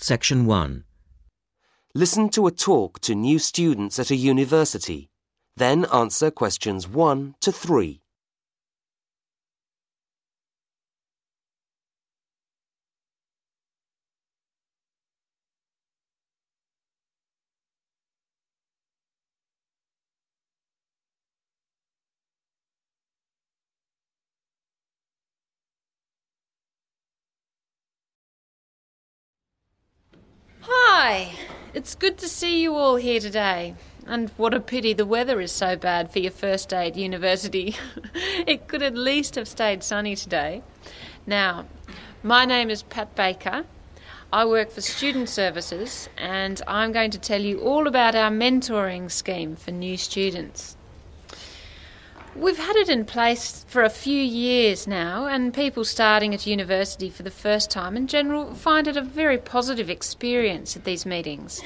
Section 1. Listen to a talk to new students at a university. Then answer questions 1 to 3. It's good to see you all here today. And what a pity the weather is so bad for your first day at university. it could at least have stayed sunny today. Now, my name is Pat Baker. I work for Student Services and I'm going to tell you all about our mentoring scheme for new students. We've had it in place for a few years now, and people starting at university for the first time in general find it a very positive experience at these meetings.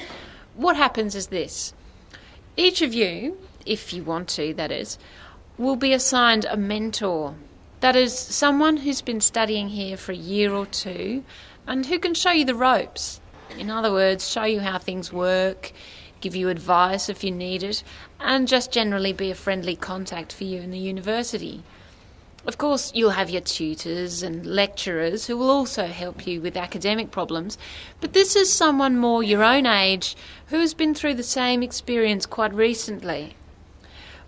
What happens is this each of you, if you want to, that is, will be assigned a mentor. That is, someone who's been studying here for a year or two and who can show you the ropes. In other words, show you how things work, give you advice if you need it, and just generally be a friendly contact for you in the university. Of course, you'll have your tutors and lecturers who will also help you with academic problems, but this is someone more your own age who has been through the same experience quite recently.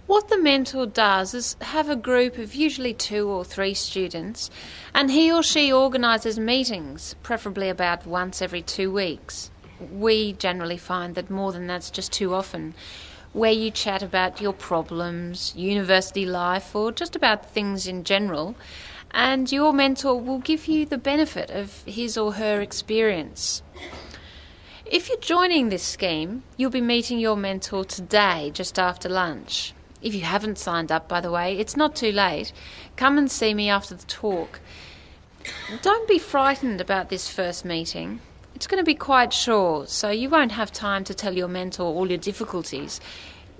What the mentor does is have a group of usually two or three students, and he or she organises meetings, preferably about once every two weeks we generally find that more than that's just too often, where you chat about your problems, university life, or just about things in general, and your mentor will give you the benefit of his or her experience. If you're joining this scheme, you'll be meeting your mentor today just after lunch. If you haven't signed up, by the way, it's not too late. Come and see me after the talk. Don't be frightened about this first meeting. It's going to be quite short, so you won't have time to tell your mentor all your difficulties.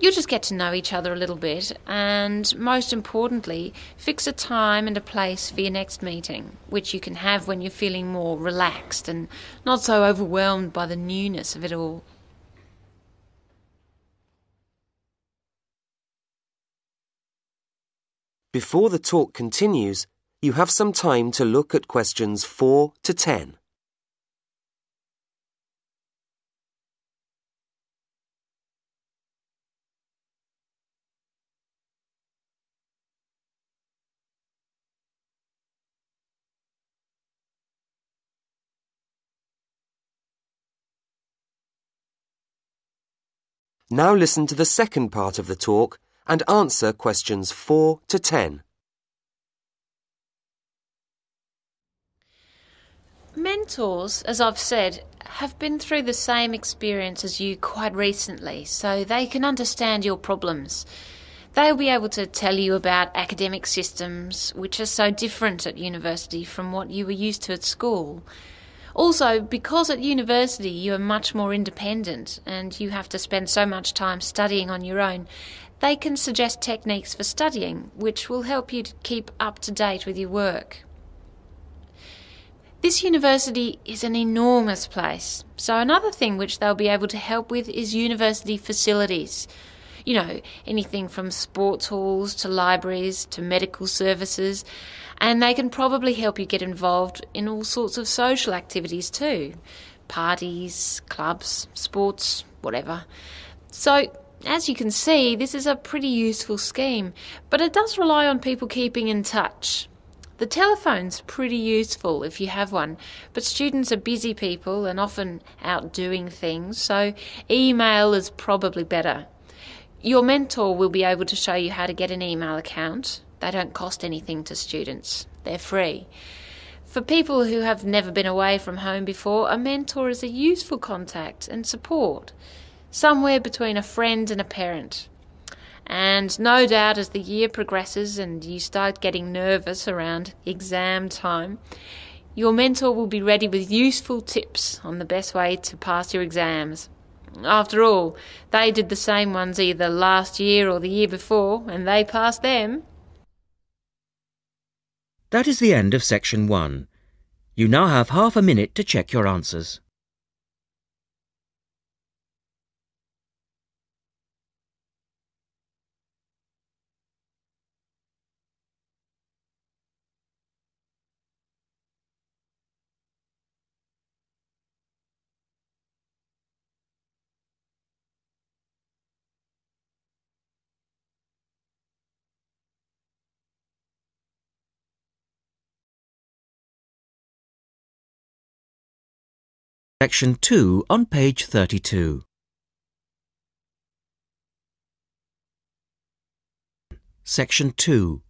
You'll just get to know each other a little bit, and most importantly, fix a time and a place for your next meeting, which you can have when you're feeling more relaxed and not so overwhelmed by the newness of it all. Before the talk continues, you have some time to look at questions 4 to 10. Now listen to the second part of the talk and answer questions 4 to 10. Mentors, as I've said, have been through the same experience as you quite recently, so they can understand your problems. They'll be able to tell you about academic systems, which are so different at university from what you were used to at school. Also, because at university you are much more independent and you have to spend so much time studying on your own, they can suggest techniques for studying which will help you to keep up to date with your work. This university is an enormous place, so another thing which they'll be able to help with is university facilities. You know, anything from sports halls to libraries to medical services, and they can probably help you get involved in all sorts of social activities too parties, clubs, sports, whatever. So, as you can see, this is a pretty useful scheme, but it does rely on people keeping in touch. The telephone's pretty useful if you have one, but students are busy people and often out doing things, so email is probably better. Your mentor will be able to show you how to get an email account. They don't cost anything to students, they're free. For people who have never been away from home before, a mentor is a useful contact and support, somewhere between a friend and a parent. And no doubt, as the year progresses and you start getting nervous around exam time, your mentor will be ready with useful tips on the best way to pass your exams. After all, they did the same ones either last year or the year before, and they passed them. That is the end of section 1. You now have half a minute to check your answers. Section 2 on page 32. Section 2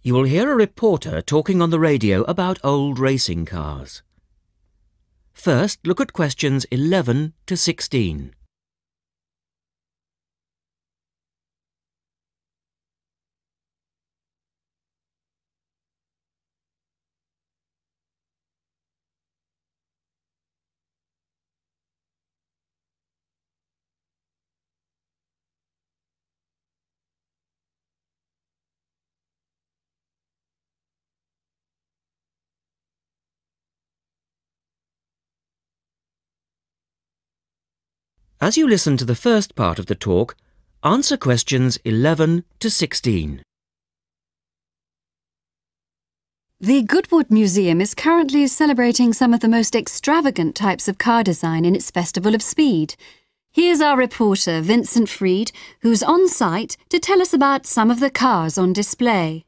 You will hear a reporter talking on the radio about old racing cars. First, look at questions 11 to 16. As you listen to the first part of the talk, answer questions 11 to 16. The Goodwood Museum is currently celebrating some of the most extravagant types of car design in its Festival of Speed. Here's our reporter, Vincent Freed, who's on site to tell us about some of the cars on display.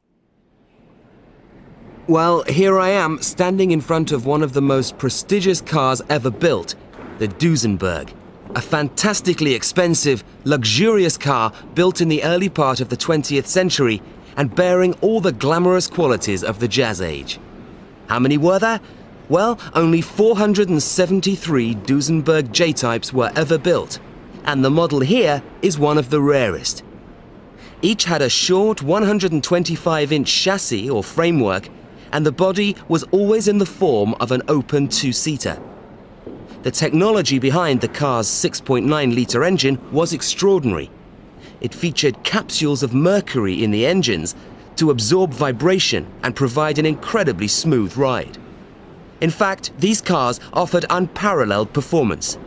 Well, here I am, standing in front of one of the most prestigious cars ever built, the Duesenberg a fantastically expensive, luxurious car built in the early part of the 20th century and bearing all the glamorous qualities of the Jazz Age. How many were there? Well, only 473 Duesenberg J-types were ever built, and the model here is one of the rarest. Each had a short 125-inch chassis or framework, and the body was always in the form of an open two-seater. The technology behind the car's 6.9 litre engine was extraordinary. It featured capsules of mercury in the engines to absorb vibration and provide an incredibly smooth ride. In fact, these cars offered unparalleled performance.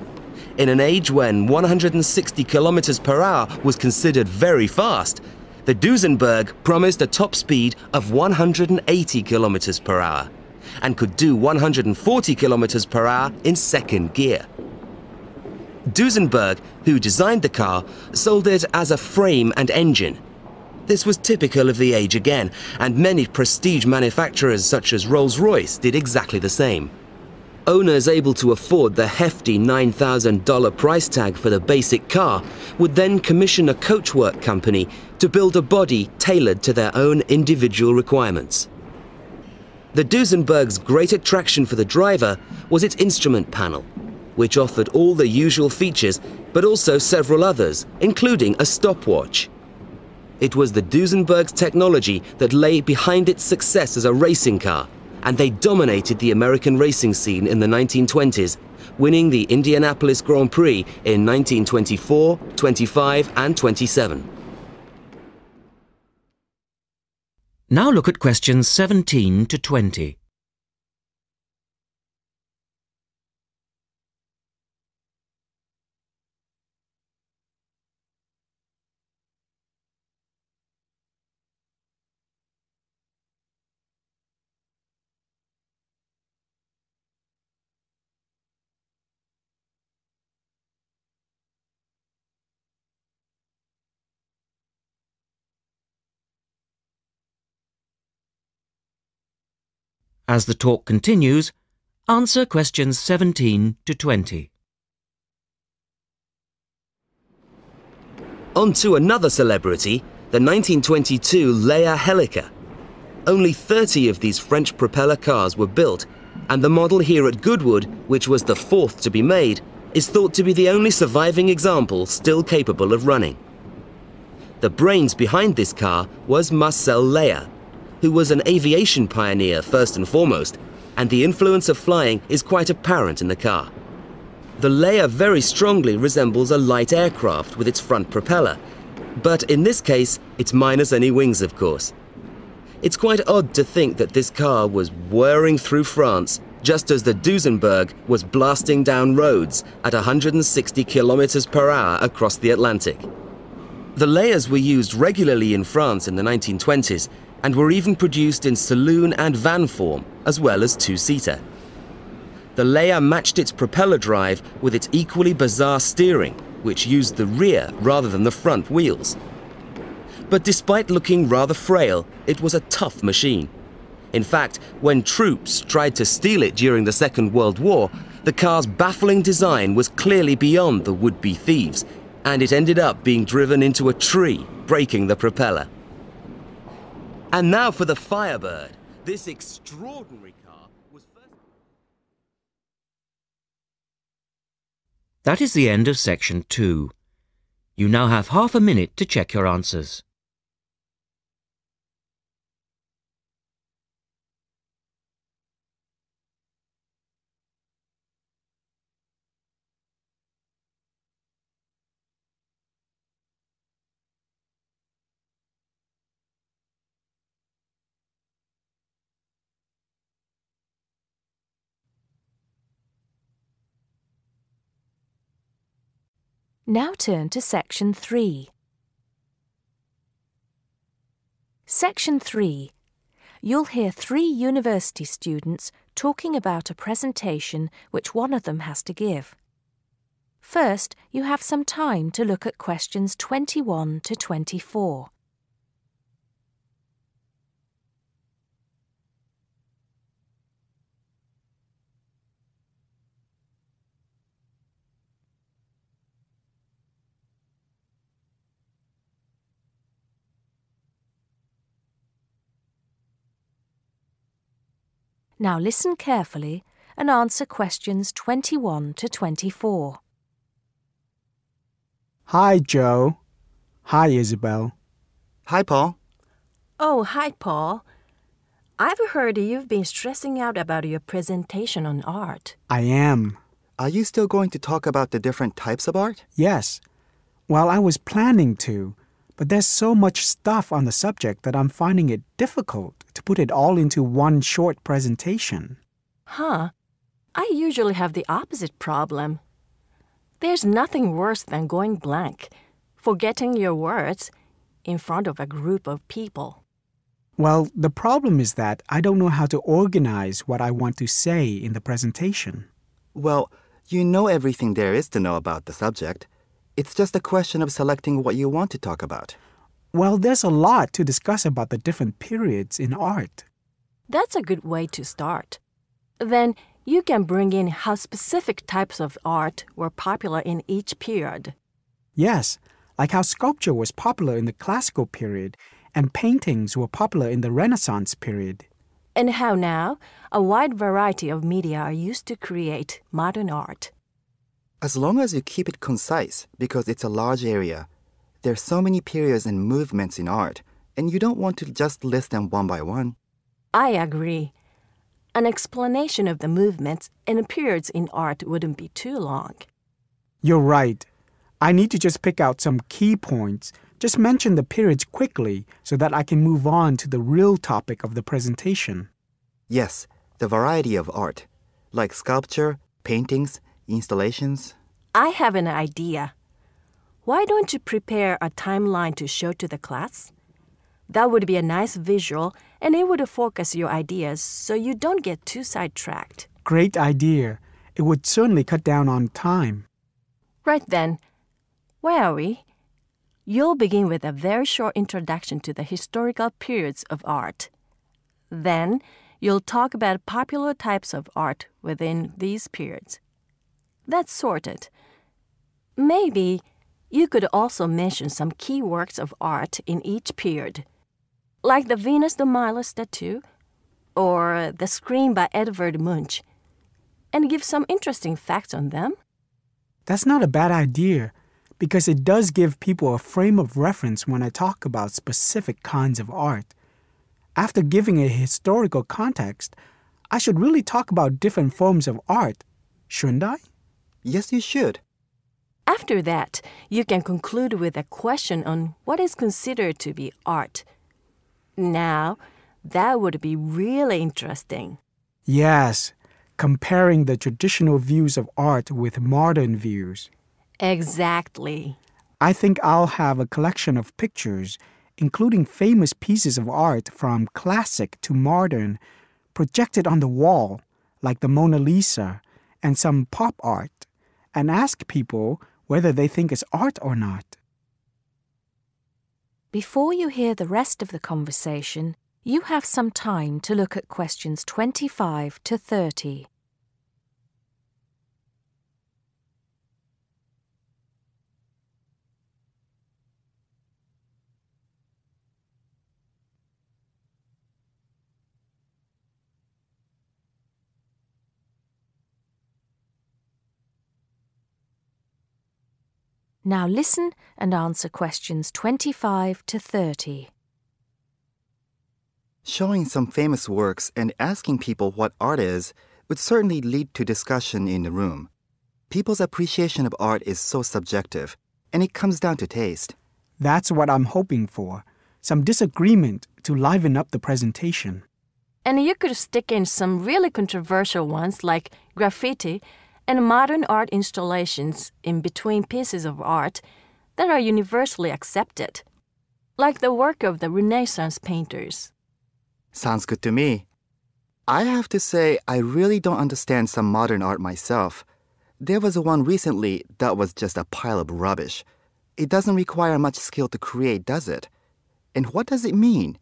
In an age when 160 kilometers per hour was considered very fast, the Duesenberg promised a top speed of 180 kilometers per hour and could do 140 kilometers per hour in second gear. Duesenberg, who designed the car, sold it as a frame and engine. This was typical of the age again, and many prestige manufacturers such as Rolls-Royce did exactly the same. Owners able to afford the hefty $9,000 price tag for the basic car would then commission a coachwork company to build a body tailored to their own individual requirements. The Duesenberg's great attraction for the driver was its instrument panel, which offered all the usual features but also several others, including a stopwatch. It was the Duesenberg's technology that lay behind its success as a racing car, and they dominated the American racing scene in the 1920s, winning the Indianapolis Grand Prix in 1924, 25, and 27. Now look at questions 17 to 20. As the talk continues, answer questions 17 to 20. On to another celebrity, the 1922 Leyat Helica. Only 30 of these French propeller cars were built, and the model here at Goodwood, which was the fourth to be made, is thought to be the only surviving example still capable of running. The brains behind this car was Marcel Leyat, who was an aviation pioneer first and foremost, and the influence of flying is quite apparent in the car. The Leyat very strongly resembles a light aircraft with its front propeller, but in this case, it's minus any wings, of course. It's quite odd to think that this car was whirring through France just as the Duesenberg was blasting down roads at 160 kilometers per hour across the Atlantic. The Leyats were used regularly in France in the 1920s and were even produced in saloon and van form, as well as two-seater. The Leyat matched its propeller drive with its equally bizarre steering, which used the rear rather than the front wheels. But despite looking rather frail, it was a tough machine. In fact, when troops tried to steal it during the Second World War, the car's baffling design was clearly beyond the would be thieves, and it ended up being driven into a tree, breaking the propeller. And now for the Firebird. This extraordinary car was first. That is the end of section two. You now have half a minute to check your answers. Now turn to Section 3. Section 3. You'll hear three university students talking about a presentation which one of them has to give. First, you have some time to look at questions 21 to 24. Now listen carefully and answer questions 21 to 24. Hi, Joe. Hi, Isabel. Hi, Paul. Oh, hi, Paul. I've heard you've been stressing out about your presentation on art. I am. Are you still going to talk about the different types of art? Yes. Well, I was planning to, but there's so much stuff on the subject that I'm finding it difficult to put it all into one short presentation. Huh? I usually have the opposite problem. There's nothing worse than going blank, forgetting your words in front of a group of people. Well, the problem is that I don't know how to organize what I want to say in the presentation. Well, you know everything there is to know about the subject. It's just a question of selecting what you want to talk about. Well, there's a lot to discuss about the different periods in art. That's a good way to start. Then you can bring in how specific types of art were popular in each period. Yes, like how sculpture was popular in the classical period and paintings were popular in the Renaissance period. And how now a wide variety of media are used to create modern art. As long as you keep it concise, because it's a large area, there are so many periods and movements in art, and you don't want to just list them one by one. I agree. An explanation of the movements and periods in art wouldn't be too long. You're right. I need to just pick out some key points. Just mention the periods quickly so that I can move on to the real topic of the presentation. Yes, the variety of art, like sculpture, paintings, installations. I have an idea. Why don't you prepare a timeline to show to the class? That would be a nice visual and it would focus your ideas so you don't get too sidetracked. Great idea. It would certainly cut down on time. Right then, where are we? You'll begin with a very short introduction to the historical periods of art. Then, you'll talk about popular types of art within these periods. That's sorted. Maybe you could also mention some key works of art in each period, like the Venus de Milo statue or the Scream by Edvard Munch, and give some interesting facts on them. That's not a bad idea because it does give people a frame of reference when I talk about specific kinds of art. After giving a historical context, I should really talk about different forms of art, shouldn't I? Yes, you should. After that, you can conclude with a question on what is considered to be art. Now, that would be really interesting. Yes, comparing the traditional views of art with modern views. Exactly. I think I'll have a collection of pictures, including famous pieces of art from classic to modern, projected on the wall, like the Mona Lisa, and some pop art, and ask people whether they think it's art or not. Before you hear the rest of the conversation, You have some time to look at questions 25 to 30. Now listen and answer questions 25 to 30. Showing some famous works and asking people what art is would certainly lead to discussion in the room. People's appreciation of art is so subjective, and it comes down to taste. That's what I'm hoping for. Some disagreement to liven up the presentation. And you could stick in some really controversial ones like graffiti and modern art installations in between pieces of art that are universally accepted, like the work of the Renaissance painters. Sounds good to me. I have to say, I really don't understand some modern art myself. There was one recently that was just a pile of rubbish. It doesn't require much skill to create, does it? And what does it mean?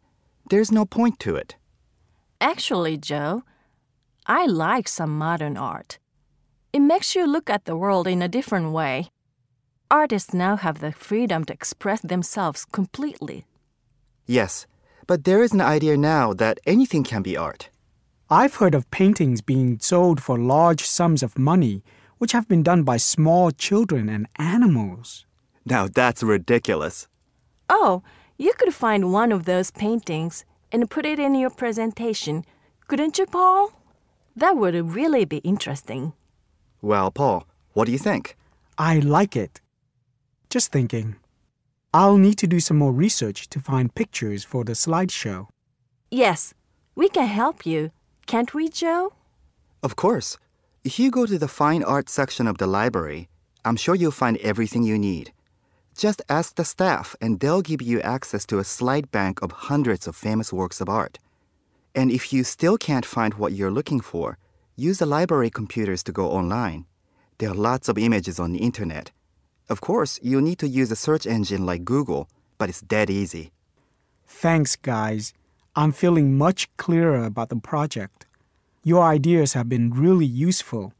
There's no point to it. Actually, Joe, I like some modern art. It makes you look at the world in a different way. Artists now have the freedom to express themselves completely. Yes, but there is an idea now that anything can be art. I've heard of paintings being sold for large sums of money, which have been done by small children and animals. Now that's ridiculous. Oh, you could find one of those paintings and put it in your presentation, couldn't you, Paul? That would really be interesting. Well, Paul, what do you think? I like it. Just thinking. I'll need to do some more research to find pictures for the slideshow. Yes, we can help you, can't we, Joe? Of course. If you go to the fine art section of the library, I'm sure you'll find everything you need. Just ask the staff, and they'll give you access to a slide bank of hundreds of famous works of art. And if you still can't find what you're looking for, Use the library computers to go online. There are lots of images on the internet. Of course, you'll need to use a search engine like Google, but it's dead easy. Thanks, guys. I'm feeling much clearer about the project. Your ideas have been really useful.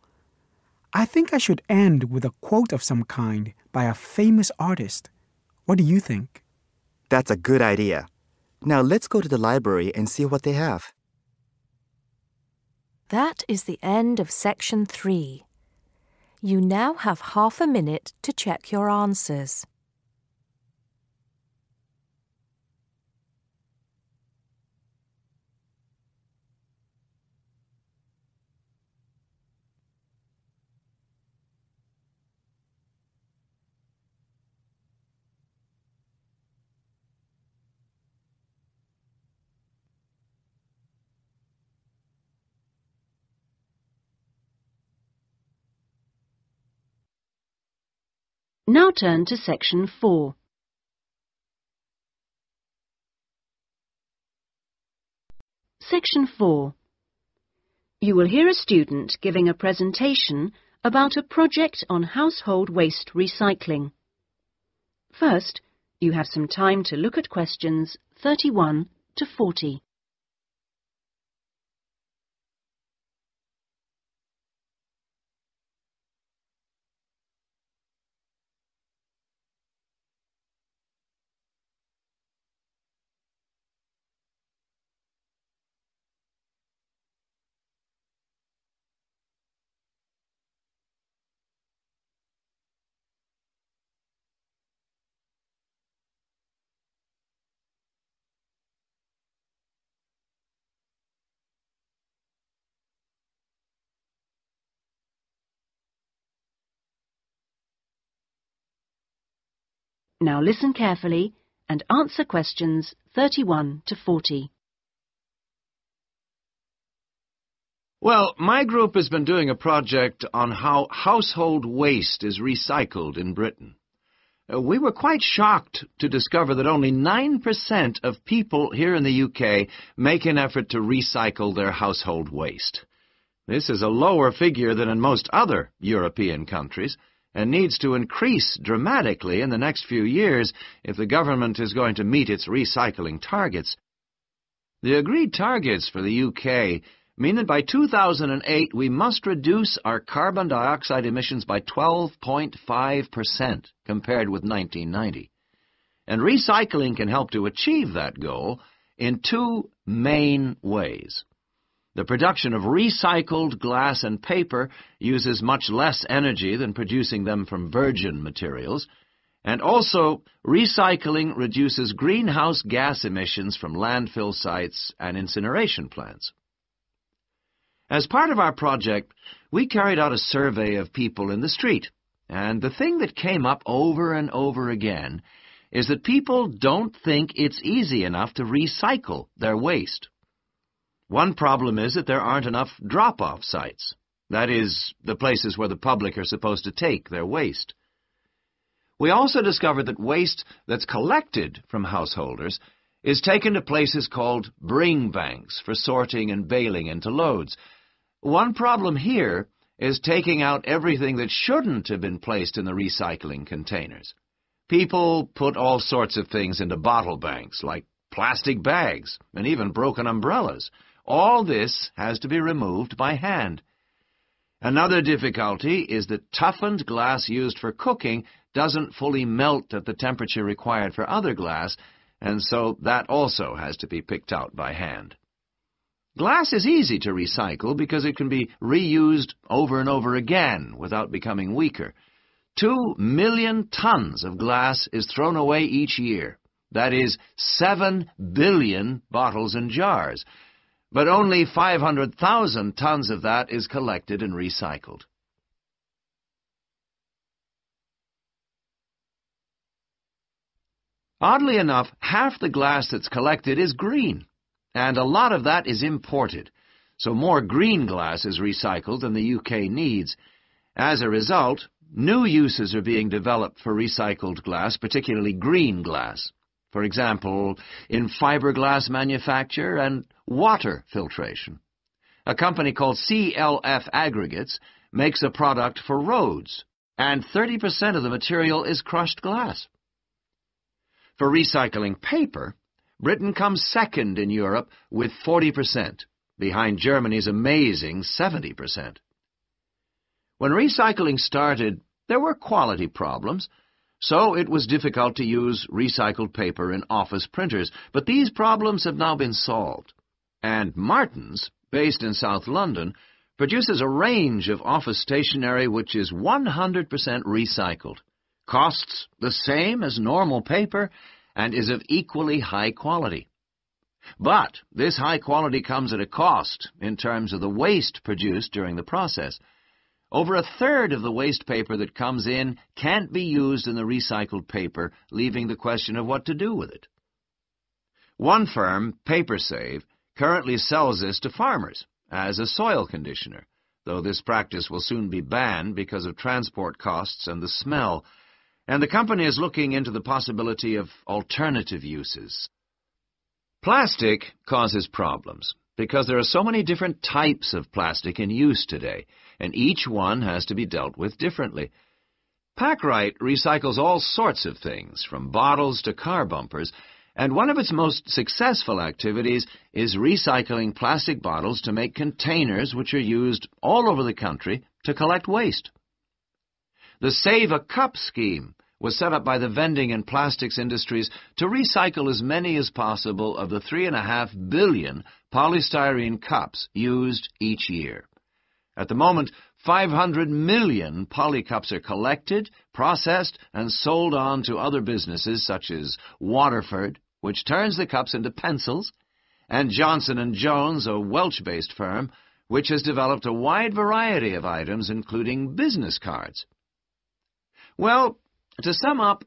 I think I should end with a quote of some kind by a famous artist. What do you think? That's a good idea. Now let's go to the library and see what they have. That is the end of section three. You now have half a minute to check your answers. Now turn to section 4. Section 4. You will hear a student giving a presentation about a project on household waste recycling. First, you have some time to look at questions 31 to 40. Now listen carefully and answer questions 31 to 40. Well, my group has been doing a project on how household waste is recycled in Britain. Uh, we were quite shocked to discover that only 9% of people here in the UK make an effort to recycle their household waste. This is a lower figure than in most other European countries, and needs to increase dramatically in the next few years if the government is going to meet its recycling targets. The agreed targets for the UK mean that by 2008 we must reduce our carbon dioxide emissions by 12.5% compared with 1990. And recycling can help to achieve that goal in two main ways. The production of recycled glass and paper uses much less energy than producing them from virgin materials, and also recycling reduces greenhouse gas emissions from landfill sites and incineration plants. As part of our project, we carried out a survey of people in the street, and the thing that came up over and over again is that people don't think it's easy enough to recycle their waste. One problem is that there aren't enough drop-off sites. That is, the places where the public are supposed to take their waste. We also discovered that waste that's collected from householders is taken to places called bring banks for sorting and baling into loads. One problem here is taking out everything that shouldn't have been placed in the recycling containers. People put all sorts of things into bottle banks, like plastic bags and even broken umbrellas. All this has to be removed by hand. Another difficulty is that toughened glass used for cooking doesn't fully melt at the temperature required for other glass, and so that also has to be picked out by hand. Glass is easy to recycle because it can be reused over and over again without becoming weaker. Two million tons of glass is thrown away each year. That is seven billion bottles and jars but only 500,000 tons of that is collected and recycled. Oddly enough, half the glass that's collected is green, and a lot of that is imported, so more green glass is recycled than the UK needs. As a result, new uses are being developed for recycled glass, particularly green glass for example, in fiberglass manufacture and water filtration. A company called CLF Aggregates makes a product for roads, and 30% of the material is crushed glass. For recycling paper, Britain comes second in Europe with 40%, behind Germany's amazing 70%. When recycling started, there were quality problems, so it was difficult to use recycled paper in office printers, but these problems have now been solved. And Martins, based in South London, produces a range of office stationery which is 100% recycled, costs the same as normal paper, and is of equally high quality. But this high quality comes at a cost in terms of the waste produced during the process. Over a third of the waste paper that comes in can't be used in the recycled paper, leaving the question of what to do with it. One firm, PaperSave, currently sells this to farmers as a soil conditioner, though this practice will soon be banned because of transport costs and the smell, and the company is looking into the possibility of alternative uses. Plastic causes problems because there are so many different types of plastic in use today, and each one has to be dealt with differently. Packrite recycles all sorts of things, from bottles to car bumpers, and one of its most successful activities is recycling plastic bottles to make containers which are used all over the country to collect waste. The Save a Cup scheme was set up by the vending and plastics industries to recycle as many as possible of the 3.5 billion polystyrene cups used each year. At the moment, 500 million polycups are collected, processed, and sold on to other businesses such as Waterford, which turns the cups into pencils, and Johnson & Jones, a Welsh-based firm, which has developed a wide variety of items, including business cards. Well, to sum up,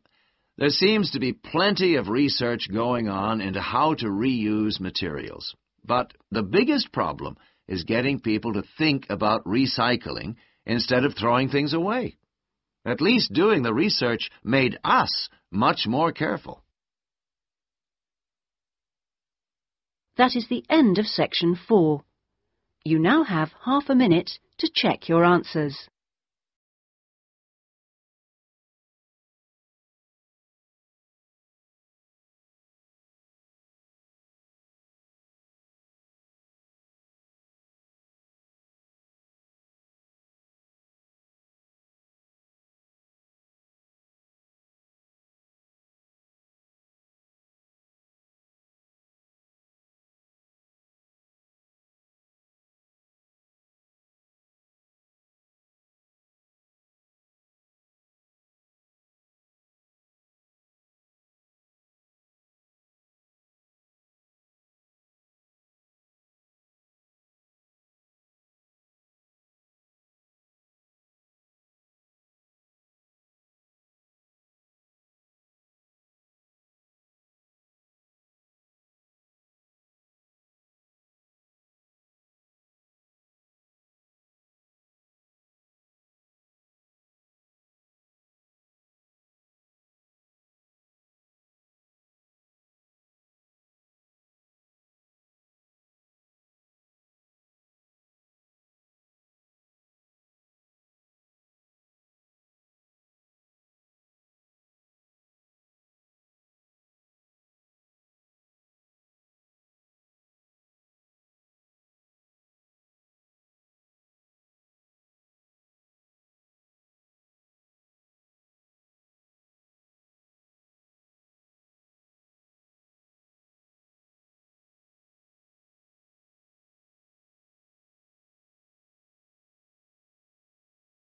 there seems to be plenty of research going on into how to reuse materials. But the biggest problem is getting people to think about recycling instead of throwing things away. At least doing the research made us much more careful. That is the end of section four. You now have half a minute to check your answers.